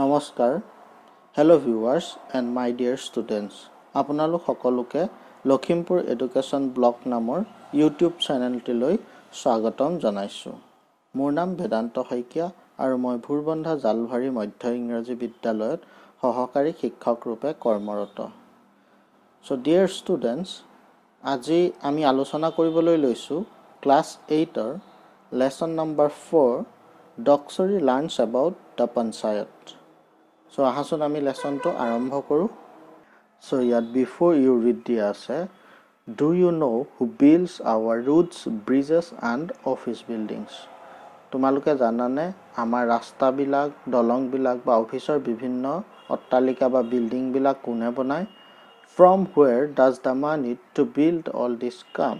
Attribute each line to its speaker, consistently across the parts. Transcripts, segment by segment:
Speaker 1: নমস্কাৰ। Hello' viewers and my dear students আপোনালোক সকলোকে লখিমপুৰ এডুকেশ্যন ব্লগ নামৰ ইউটিউব চেনেলটিলৈ স্বাগতম জনাইছোঁ। মোৰ নাম বেদান্ত শইকীয়া আৰু মই ভোৰবন্ধা জালভাৰী মধ্য ইংৰাজী বিদ্যালয়ত সহকাৰী শিক্ষক ৰূপে কৰ্মৰত। চ' ডিয়াৰ ষ্টুডেণ্টছ আজি আমি আলোচনা কৰিবলৈ লৈছোঁ ক্লাছ এইটৰ lesson number four Doksori learns about the panchayat so' আহাচোন আমি লেচনটো আৰম্ভ কৰোঁ। চ' ইয়াত বিফ'ৰ ইউ ৰিড দিয়া আছে do you know' who builds our roads bridges and office buildings তোমালোকে জানানে আমাৰ ৰাস্তাবিলাক দলংবিলাক বা অফিচৰ বিভিন্ন অট্টালিকা বা বিল্ডিংবিলাক কোনে বনায়? From where does the money to build all this come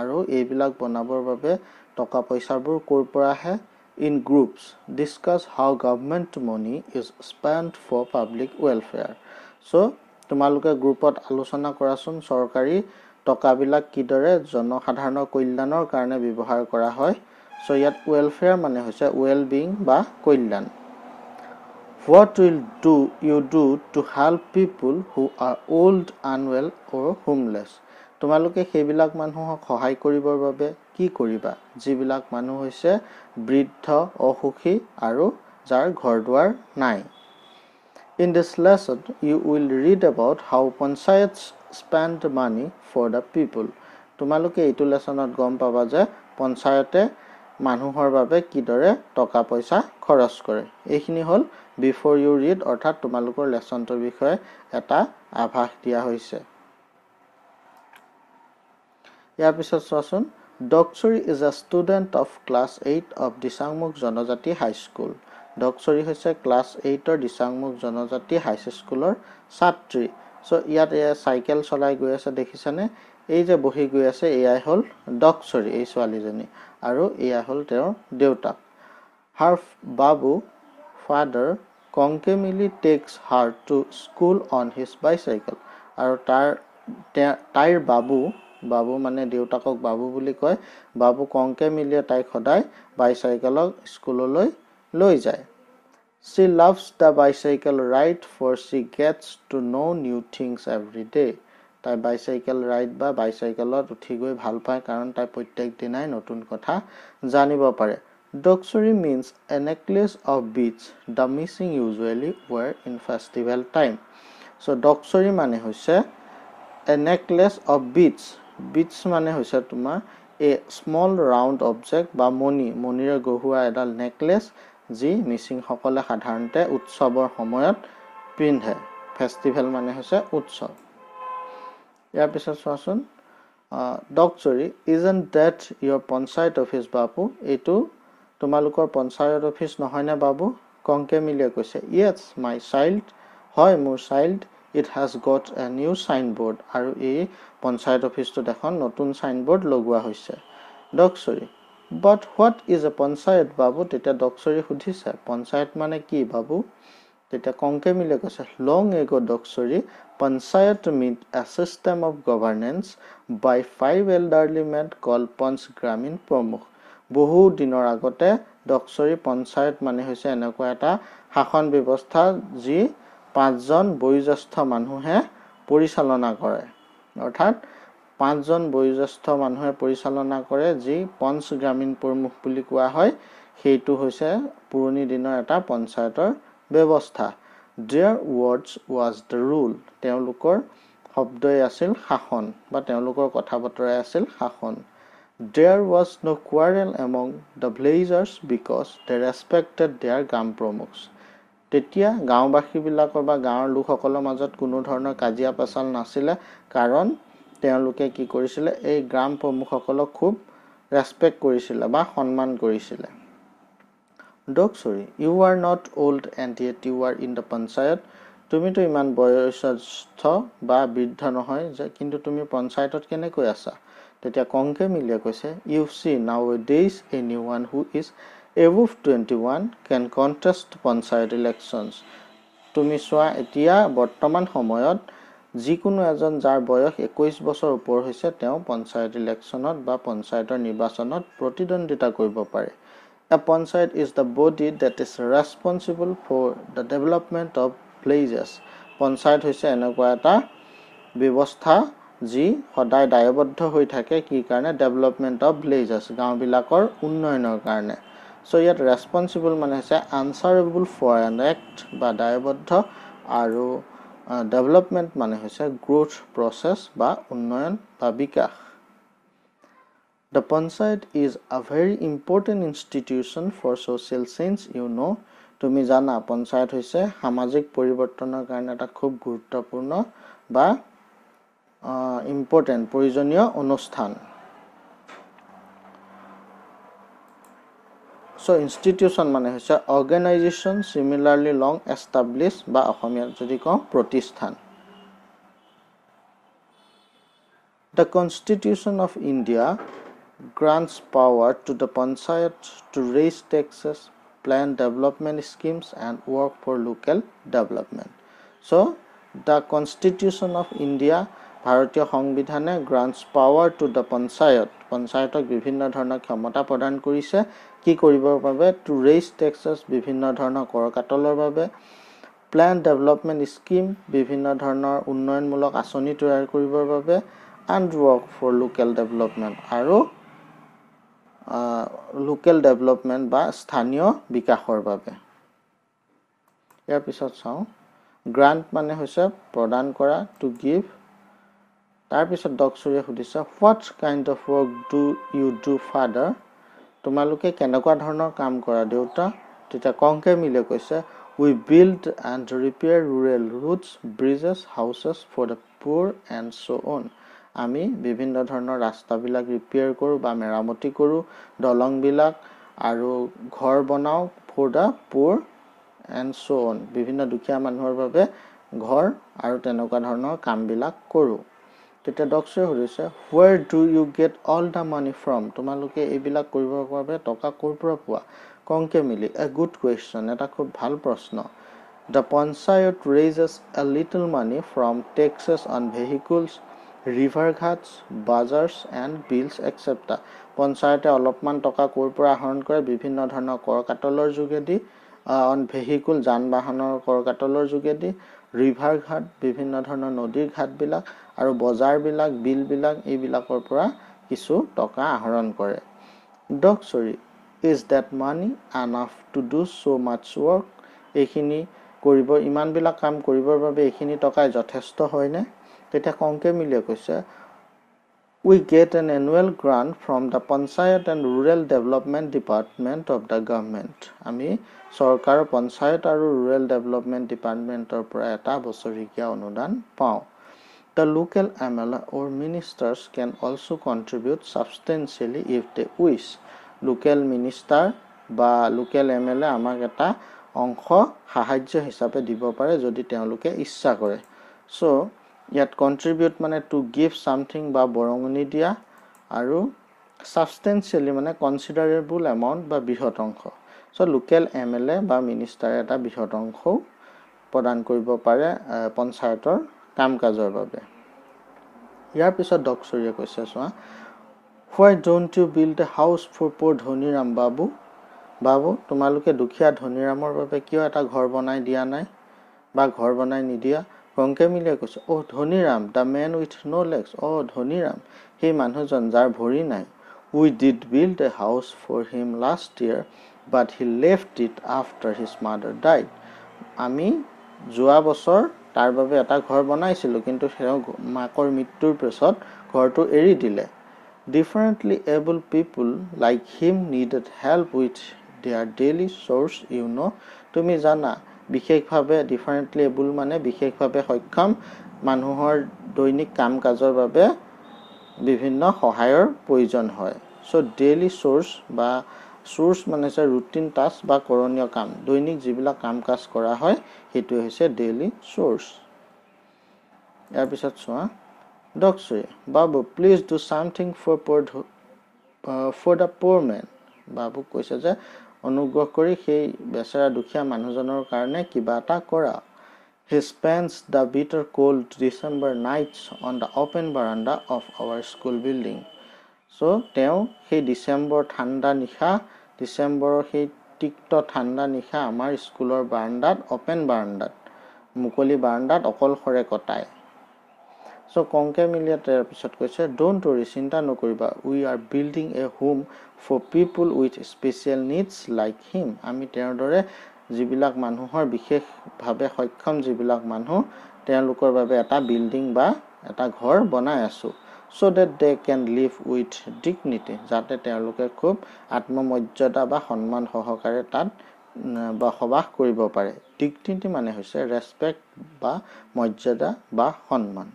Speaker 1: আৰু এইবিলাক বনাবৰ বাবে টকা পইচাবোৰ ক'ৰ পৰা আহে? In groups discuss how government money is spend for public welfare so' তোমালোকে গ্ৰুপত আলোচনা কৰাচোন চৰকাৰী টকাবিলাক কিদৰে জনসাধাৰণৰ কল্যাণৰ কাৰণে ব্যৱহাৰ কৰা হয়। চ' ইয়াত ৱেলফেয়াৰ মানে হৈছে ৱেল বিং বা কল্যাণ। What will do you do to help people who are old unwell or homeless তোমালোকে সেইবিলাক মানুহক সহায় কৰিবৰ বাবে কি কৰিবা? যিবিলাক মানুহ হৈছে বৃদ্ধ অসুখী আৰু যাৰ ঘৰ দুৱাৰ নাই। In this lesson you will read about how panchayat spend money for the people তোমালোকে এইটো লেচনত গম পাবা যে পঞ্চায়তে মানুহৰ বাবে কিদৰে টকা পইচা খৰচ কৰে। এইখিনি হ'ল বিফ'ৰ ইউ ৰিড অৰ্থাৎ তোমালোকৰ লেচনটোৰ বিষয়ে এটা আভাস দিয়া হৈছে। ইয়াৰ পিছত চোৱাচোন Doksori is a student of class eight of Disangmukh জনজাতি হাইস্কুল ডকচৰি হৈছে ক্লাছ এইটৰ দিচাংমুখ জনজাতি হাইস্কুলৰ ছাত্ৰী। চ' ইয়াত এয়া চাইকেল চলাই গৈ আছে দেখিছেনে? এই যে বহি গৈ আছে এয়াই হ'ল ডকচৰি এই ছোৱালীজনী। আৰু এয়া হ'ল তেওঁৰ দেউতাক হাৰ Babu father Kongke Mili takes her to school on his bicycle আৰু তাৰ তাইৰ বাবু বাবু মানে দেউতাকক বাবু বুলি কয়। বাবু কংকে মিলিয়ে তাইক সদায় বাইচাইকেলক স্কুললৈ লৈ যায়। She loves the bicycle ride for she gets to know' new things every day তাই বাইচাইকেল ৰাইড বা বাইচাইকেলত উঠি গৈ ভাল পায় কাৰণ তাই প্ৰত্যেক দিনাই নতুন কথা জানিব পাৰে। Doksori means a necklace of beads the Mising usually wear in festival time so' Doksori মানে হৈছে a necklace of beads beads মানে হৈছে তোমাৰ এ স্মল ৰাউণ্ড অবজেক্ট বা মণি। মণিৰে গঢ়োৱা এডাল নেকলেছ যি মিচিংসকলে সাধাৰণতে উৎসৱৰ সময়ত পিন্ধে। ফেষ্টিভেল মানে হৈছে উৎসৱ। ইয়াৰ পিছত চোৱাচোন Doksori is an that year panchayat office Babu এইটো তোমালোকৰ পঞ্চায়ত অফিচ নহয়নে বাবু? কংকে মিলিয়ে কৈছে য়েছ মাই চাইল্ড হয় মোৰ child it has got a new signboard আৰু এই পঞ্চায়ত অফিচটোত এখন নতুন চাইনবোৰ্ড লগোৱা হৈছে। Doksori but what is a panchayat Babu? তেতিয়া ডকচৰি সুধিছে পঞ্চায়ত মানে কি বাবু? তেতিয়া কংকে মিলিয়ে কৈছে long ago' Doksori panchayat meant a system of governance by five elderly men called panch গ্ৰামীণ প্ৰমুখ বহু দিনৰ আগতে ডকচৰি পঞ্চায়ত মানে হৈছে এনেকুৱা এটা শাসন ব্যৱস্থা যি পাঁচজন বয়োজ্যেষ্ঠ মানুহে পৰিচালনা কৰে। অৰ্থাৎ পাঁচজন বয়োজ্যেষ্ঠ মানুহে পৰিচালনা কৰে যি পঞ্চ গ্ৰামীণ প্ৰমুখ বুলি কোৱা হয়। সেইটো হৈছে পুৰণি দিনৰ এটা পঞ্চায়তৰ ব্যৱস্থা। Their words was the rule তেওঁলোকৰ শব্দই আছিল শাসন বা তেওঁলোকৰ কথা বতৰাই আছিল শাসন। There was no' quarrel among the villagers because they respected their gram pramukh. তেতিয়া গাঁওবাসীবিলাকৰ বা গাঁৱৰ লোকসকলৰ মাজত কোনো ধৰণৰ কাজিয়া পেচাল নাছিলে। কাৰণ তেওঁলোকে কি কৰিছিলে এই গ্ৰাম প্ৰমুখসকলক খুব ৰেচপেক্ট কৰিছিলে বা সন্মান কৰিছিলে। Doksori you are not old and yet you are in the panchayat. তুমিতো ইমান বয়োজ্যেষ্ঠ বা বৃদ্ধ নহয় যে কিন্তু তুমি পঞ্চায়তত কেনেকৈ আছা? তেতিয়া কংকে মিলিয়ে কৈছে you see nowadays এনি one who is twenty one can contest panchayat elections. তুমি চোৱা এতিয়া বৰ্তমান সময়ত যিকোনো এজন যাৰ বয়স একৈছ বছৰ ওপৰ হৈছে তেওঁ পঞ্চায়ত ইলেকশ্যনত বা পঞ্চায়তৰ নিৰ্বাচনত প্ৰতিদ্বন্দ্বিতা কৰিব পাৰে। A panchayat is the body that is responsible for the development of villages. Panchayat হৈছে এনেকুৱা এটা ব্যৱস্থা যি সদায় দায়বদ্ধ হৈ থাকে কি কাৰণে? ডেভেলপমেণ্ট অফ ভিলেজেছ গাঁওবিলাকৰ উন্নয়নৰ কাৰণে। চ' ইয়াত ৰেচপনচিবল মানে হৈছে আনচাৰেবল ফৰ এন এক্ট বা দায়বদ্ধ আৰু ডেভেলপমেণ্ট মানে হৈছে গ্ৰ'থ প্ৰচেছ বা উন্নয়ন বা বিকাশ। The panchayat is a very important institution for social change you know' তুমি জানা পঞ্চায়ত হৈছে সামাজিক পৰিৱৰ্তনৰ কাৰণে এটা খুব গুৰুত্বপূৰ্ণ বা ইম্পৰ্টেণ্ট প্ৰয়োজনীয় অনুষ্ঠান। সো ইনস্টিটিউশন মানে হৈছে অৰ্গেনাইজেশ্যন সিমিলাৰলি লং এস্টাবলিশ বা অসমীয়াত যদি কওঁ প্ৰতিষ্ঠান। The constitution of India grants power to the panchayat to raise taxes plan development schemes and work for local development so' the constitution of India ভাৰতীয় সংবিধানে grants power to the panchayat পঞ্চায়তক বিভিন্ন ধৰণৰ ক্ষমতা প্ৰদান কৰিছে। কি কৰিবৰ বাবে? টু ৰেইজ টেক্সেছ বিভিন্ন ধৰণৰ কৰ কাটলৰ বাবে। প্লেন ডেভেলপমেণ্ট স্কিম বিভিন্ন ধৰণৰ উন্নয়নমূলক আঁচনি তৈয়াৰ কৰিবৰ বাবে। And work for local development আৰু লোকেল ডেভেলপমেণ্ট বা স্থানীয় বিকাশৰ বাবে। ইয়াৰ পিছত চাওঁ। গ্ৰাণ্ট মানে হৈছে প্ৰদান কৰা টু গিভ তাৰপিছত ডক্টৰীয়ে সুধিছে what kind of work do you do father তোমালোকে কেনেকুৱা ধৰণৰ কাম কৰা দেউতা? তেতিয়া কংকে মিলে কৈছে we build and repair rural roads bridges houses for the poor and so' on আমি বিভিন্ন ধৰণৰ ৰাস্তাবিলাক ৰিপেয়াৰ কৰোঁ বা মেৰামতি কৰোঁ দলংবিলাক আৰু ঘৰ বনাওঁ for the poor and so' on বিভিন্ন দুখীয়া মানুহৰ বাবে ঘৰ আৰু তেনেকুৱা ধৰণৰ কামবিলাক কৰোঁ। তেতিয়া ডক্টৰে সুধিছে where do you get all the money from তোমালোকে এইবিলাক কৰিবৰ বাবে টকা ক'ৰ পৰা পোৱা? কংকে মিলি এ গুড কুৱেশ্যন এটা খুব ভাল প্ৰশ্ন। The panchayat raises a little money from taxes on vehicles river ghats bazaars and bills একচেপ্টা পঞ্চায়তে অলপমান টকা ক'ৰ পৰা আহৰণ কৰে? বিভিন্ন ধৰণৰ কৰ কাটলৰ যোগেদি অন ভেহিকুল যান বাহনৰ কৰ কাটলৰ যোগেদি ৰিভাৰ ঘাট বিভিন্ন ধৰণৰ নদীৰ ঘাটবিলাক আৰু বজাৰবিলাক বিলবিলাক এইবিলাকৰ পৰা কিছু টকা আহৰণ কৰে। Sorry is that money enough to do so' much work এইখিনি কৰিব ইমানবিলাক কাম কৰিবৰ বাবে এইখিনি টকাই যথেষ্ট হয়নে? তেতিয়া কংকে মিলিয়ে কৈছে annual grant from the panchayat and rural development department of the government আমি চৰকাৰৰ পঞ্চায়ত আৰু ৰুৰেল ডেভেলপমেণ্ট ডিপাৰ্টমেণ্টৰ পৰা এটা বছৰেকীয়া অনুদান পাওঁ। The local M L A or ministers can also' contribute substantially if they wish local minister বা লোকেল এম এল এ আমাক এটা অংশ সাহাৰ্য হিচাপে দিব পাৰে যদি তেওঁলোকে ইচ্ছা কৰে। চ' ইয়াত কণ্ট্ৰিবিউট মানে টু গিভ ছামথিং বা বৰঙণি দিয়া আৰু ছাবষ্টেঞ্চিয়েলি মানে কনচিডাৰেবল এমাউণ্ট বা বৃহৎ অংশ। So' local M L A বা মিনিষ্টাৰে এটা বৃহৎ অংশও প্ৰদান কৰিব পাৰে পঞ্চায়তৰ কাম কাজৰ বাবে। ইয়াৰ পিছত ডক্টৰীয়ে কৈছে চোৱা why don't you build a house for poor Dhaniram Babu? Babu তোমালোকে দুখীয়া ধনীৰামৰ বাবে কিয় এটা ঘৰ বনাই দিয়া নাই বা ঘৰ বনাই নিদিয়া? কংকে মিলিয়ে কৈছে অ' Dhaniram the men with no' legs oh' Dhaniram সেই মানুহজন যাৰ ভৰি নাই। We did build a house for him last year but he left it after his mother died আমি যোৱা বছৰ তাৰ বাবে এটা ঘৰ বনাইছিলোঁ কিন্তু তেওঁ মাকৰ মৃত্যুৰ পিছত ঘৰটো এৰি দিলে। Differently abled people like him needed help with their daily chores you know' তুমি জানা বিশেষভাৱে ডিফাৰেণ্টলি এবল মানে বিশেষভাৱে সক্ষম মানুহৰ দৈনিক কাম কাজৰ বাবে বিভিন্ন সহায়ৰ প্ৰয়োজন হয়। চ' ডেইলি চ'ৰ্চ বা চ'ৰ্চ মানে হৈছে ৰুটিন টাস্ক বা কৰণীয় কাম। দৈনিক যিবিলাক কাম কাজ কৰা হয় সেইটোৱে হৈছে ডেইলি চ'ৰ্চ ইয়াৰ পিছত চোৱা ডক্টৰে Babu please do something for poor for the poor men বাবুক কৈছে যে অনুগ্ৰহ কৰি সেই বেচেৰা দুখীয়া মানুহজনৰ কাৰণে কিবা এটা কৰা। He spends the bitter cold December nights on the open veranda of our school building so' তেওঁ সেই ডিচেম্বৰ ঠাণ্ডা নিশা ডিচেম্বৰৰ সেই তিক্ত ঠাণ্ডা নিশা আমাৰ স্কুলৰ বাৰাণ্ডাত অ'পেন বাৰাণ্ডাত মুকলি বাৰাণ্ডাত অকলশৰে কটায়। চ' কংকে মিলিয়ে তাৰপিছত কৈছে ডোণ্ট ৱৰি চিন্তা নকৰিবা। We are building a home for people with special needs like him আমি তেওঁৰ দৰে যিবিলাক মানুহৰ বিশেষভাৱে সক্ষম যিবিলাক মানুহ তেওঁলোকৰ বাবে এটা বিল্ডিং বা এটা ঘৰ বনাই আছোঁ so' that they can live with dignity যাতে তেওঁলোকে খুব আত্মমৰ্যাদা বা সন্মান সহকাৰে তাত বসবাস কৰিব পাৰে। ডিগনিটি মানে হৈছে ৰেচপেক্ট বা মৰ্যাদা বা সন্মান।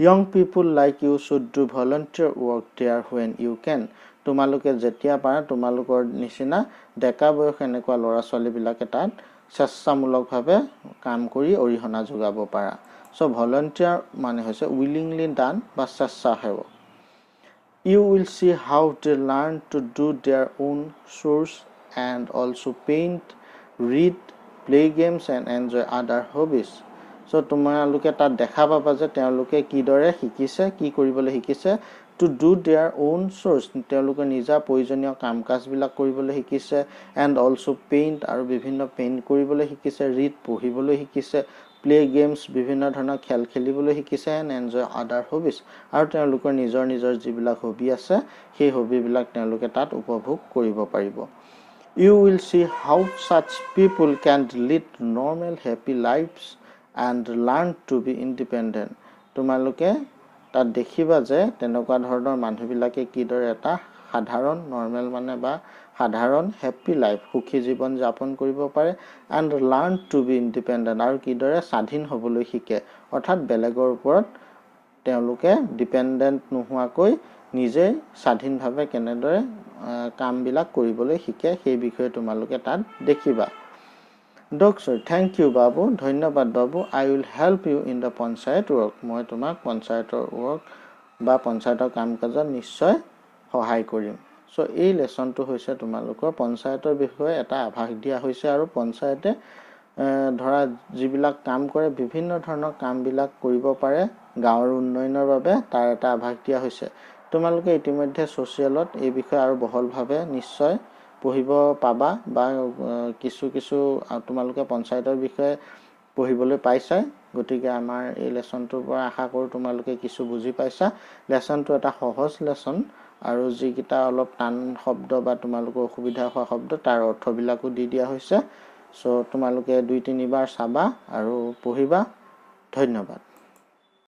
Speaker 1: Young people like you should do volunteer work there when you can তোমালোকে যেতিয়া পাৰা তোমালোকৰ নিচিনা ডেকা বয়স এনেকুৱা ল'ৰা ছোৱালীবিলাকে তাত স্বেচ্ছামূলকভাৱে কাম কৰি অৰিহণা যোগাব পাৰা। চ' ভলণ্টিয়াৰ মানে হৈছে উইলিংলি ডান বা স্বেচ্ছাসেৱক। You will see how they learn to do their own chores and also' paint read play games and enjoy other hobbies so' তোমালোকে তাত দেখা পাবা যে তেওঁলোকে কিদৰে শিকিছে কি কৰিবলৈ শিকিছে to do their own chores তেওঁলোকে নিজা প্ৰয়োজনীয় কাম কাজবিলাক কৰিবলৈ শিকিছে এণ্ড অলছ' পেইণ্ট আৰু বিভিন্ন পেইণ্ট কৰিবলৈ শিকিছে ৰিড পঢ়িবলৈ শিকিছে প্লে গেমছ বিভিন্ন ধৰণৰ খেল খেলিবলৈ শিকিছে এণ্ড এনজয় আদাৰ হবিজ আৰু তেওঁলোকৰ নিজৰ নিজৰ যিবিলাক হবি আছে সেই হবিবিলাক তেওঁলোকে তাত উপভোগ কৰিব পাৰিব। You will see how such people can lead normal happy lives and learn to be independent তোমালোকে তাত দেখিবা যে তেনেকুৱা ধৰণৰ মানুহবিলাকে কিদৰে এটা সাধাৰণ নৰ্মেল মানে বা সাধাৰণ হেপ্পী লাইফ সুখী জীৱন যাপন কৰিব পাৰে and learn to be independent আৰু কিদৰে স্বাধীন হ'বলৈ শিকে। অৰ্থাৎ বেলেগৰ ওপৰত তেওঁলোকে ডিপেণ্ডেণ্ট নোহোৱাকৈ নিজেই স্বাধীনভাৱে কেনেদৰে কামবিলাক কৰিবলৈ শিকে সেই বিষয়ে তোমালোকে তাত দেখিবা। ডক ছৰি থেংক ইউ বাবু ধন্যবাদ বাবু I will help you in the panchayat work মই তোমাক পঞ্চায়তৰ ৱৰ্ক বা পঞ্চায়তৰ কাম কাজত নিশ্চয় সহায় কৰিম চ' এই লেচনটো হৈছে তোমালোকৰ পঞ্চায়তৰ বিষয়ে এটা আভাস দিয়া হৈছে আৰু পঞ্চায়তে ধৰা যিবিলাক কাম কৰে বিভিন্ন ধৰণৰ কামবিলাক কৰিব পাৰে গাঁৱৰ উন্নয়নৰ বাবে তাৰ এটা আভাস দিয়া হৈছে তোমালোকে ইতিমধ্যে ছ'চিয়েলত এই বিষয়ে আৰু বহলভাৱে নিশ্চয় পঢ়িব পাবা বা কিছু কিছু তোমালোকে পঞ্চায়তৰ বিষয়ে পঢ়িবলৈ পাইছাই। গতিকে আমাৰ এই লেচনটোৰ পৰা আশা কৰোঁ তোমালোকে কিছু বুজি পাইছা। লেচনটো এটা সহজ লেচন আৰু যিকেইটা অলপ টান শব্দ বা তোমালোকৰ অসুবিধা হোৱা শব্দ তাৰ অৰ্থবিলাকো দি দিয়া হৈছে। চ' তোমালোকে দুই তিনিবাৰ চাবা আৰু পঢ়িবা। ধন্যবাদ।